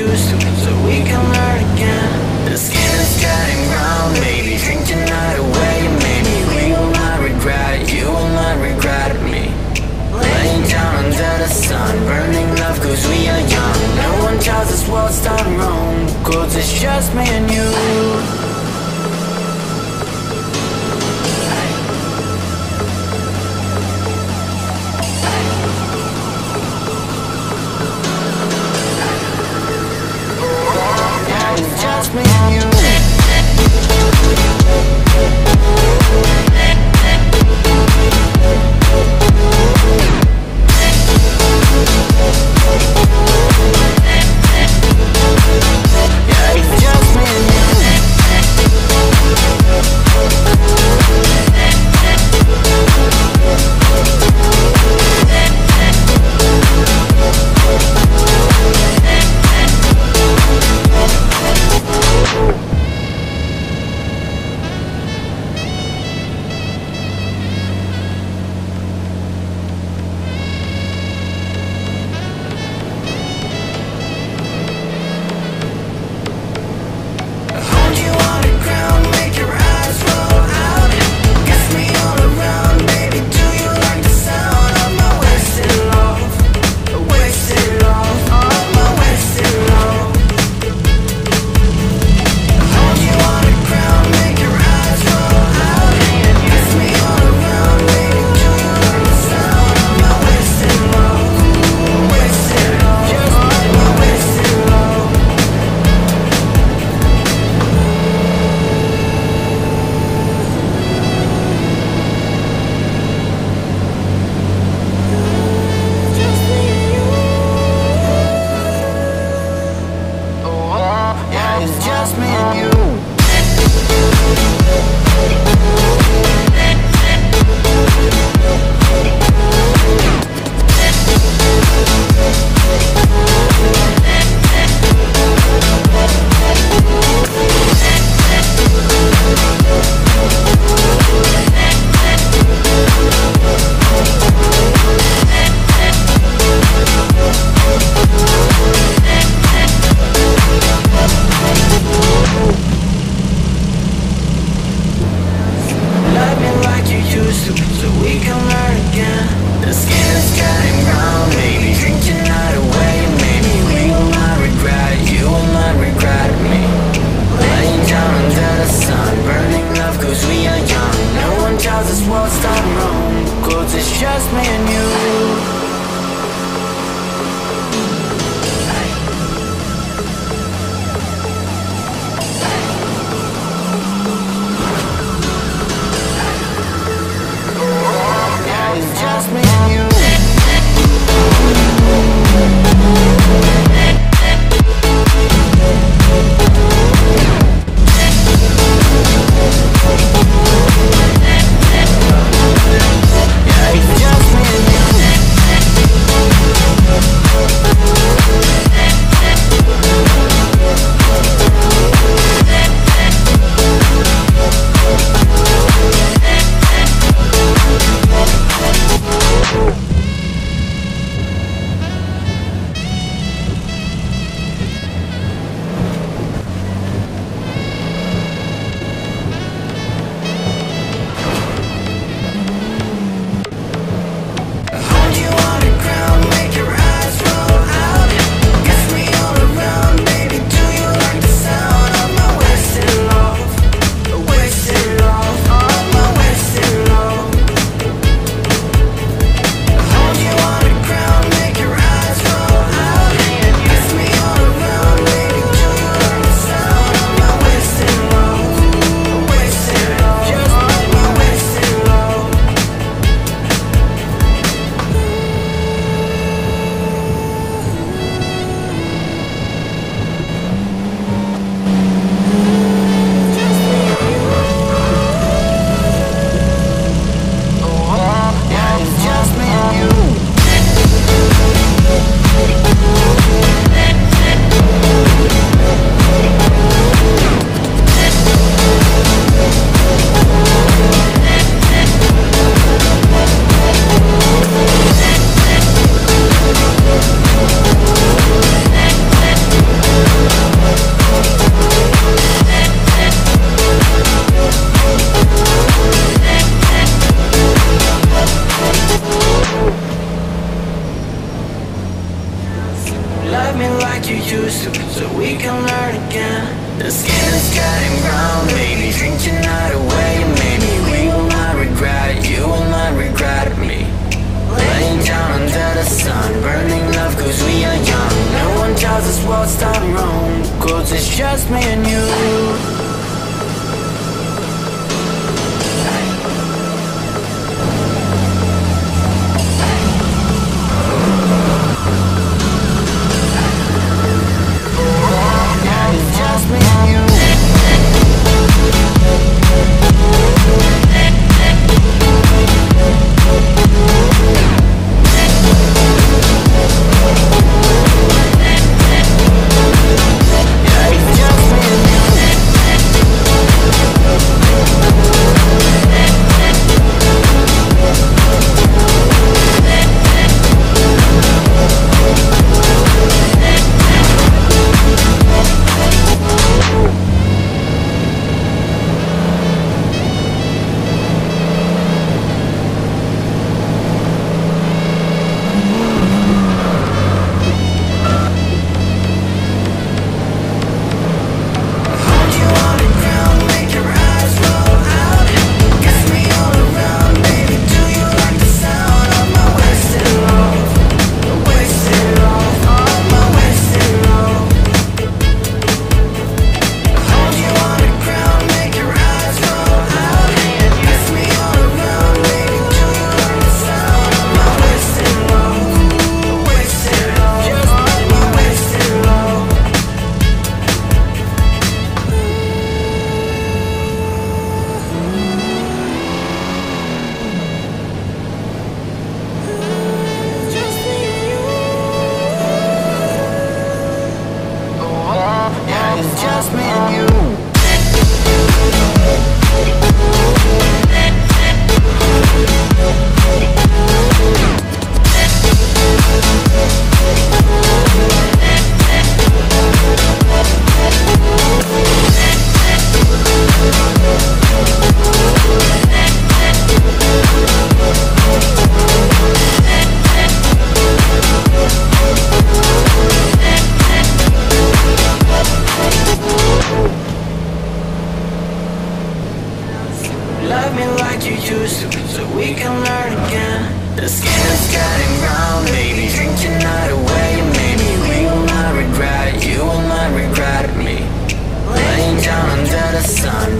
So we can learn again. The skin is getting brown, baby Drink tonight away, maybe We will not regret it, you will not regret me. Laying down under the sun Burning love cause we are young. No one tells us what's done wrong Cause it's just me and you used to So we can learn again The skin is getting brown, baby Drinking night away And maybe we will not regret You will not regret me Laying down under the sun Burning love cause we are young No one tells us what's done wrong Cause it's just me and you. Like you used to, so we can learn again. The skin is getting brown, baby. Drink your night away, maybe we will not regret it. You will not regret me. Laying down under the sun, just me to, so we can learn again. The skin is getting brown, baby. Drink your night away, maybe we will not regret. You will not regret me. Laying down under the sun,